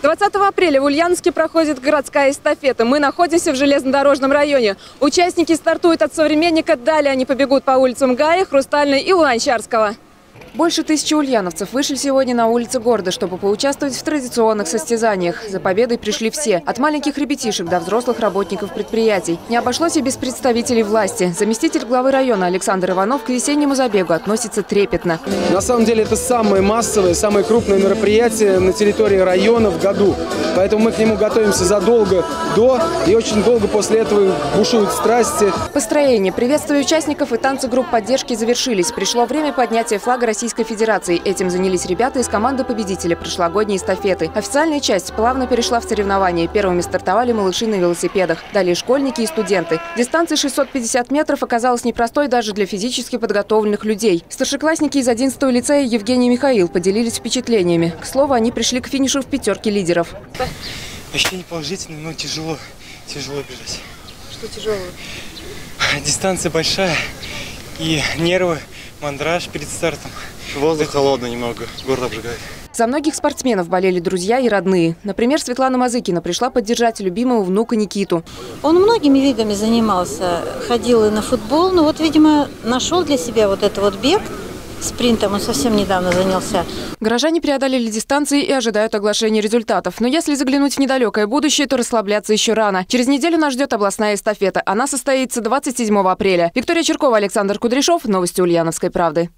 20 апреля в Ульяновске проходит городская эстафета. Мы находимся в железнодорожном районе. Участники стартуют от современника. Далее они побегут по улицам Гая, Хрустальной и Уланчарского. Больше тысячи ульяновцев вышли сегодня на улицы города, чтобы поучаствовать в традиционных состязаниях. За победой пришли все, от маленьких ребятишек до взрослых работников предприятий. Не обошлось и без представителей власти. Заместитель главы района Александр Иванов к весеннему забегу относится трепетно. На самом деле это самое массовое, самое крупное мероприятие на территории района в году. Поэтому мы к нему готовимся задолго до и очень долго после этого бушуют страсти. Построение, приветствие участников и танцы групп поддержки завершились. Пришло время поднятия флага Российской Федерации. Этим занялись ребята из команды победителя прошлогодней эстафеты. Официальная часть плавно перешла в соревнования. Первыми стартовали малыши на велосипедах. Далее школьники и студенты. Дистанция 650 метров оказалась непростой даже для физически подготовленных людей. Старшеклассники из 11 лицея Евгений и Михаил поделились впечатлениями. К слову, они пришли к финишу в пятерке лидеров. Ощущение положительное, но тяжело, тяжело бежать. Что тяжело? Дистанция большая и нервы, мандраж перед стартом. Воздух холодный немного, горло обжигает. За многих спортсменов болели друзья и родные. Например, Светлана Мазыкина пришла поддержать любимого внука Никиту. Он многими видами занимался, ходил и на футбол, но вот, видимо, нашел для себя вот это вот бег. Спринтом он совсем недавно занялся. Горожане преодолели дистанции и ожидают оглашения результатов. Но если заглянуть в недалекое будущее, то расслабляться еще рано. Через неделю нас ждет областная эстафета. Она состоится 27 апреля. Виктория Черкова, Александр Кудряшов. Новости Ульяновской правды.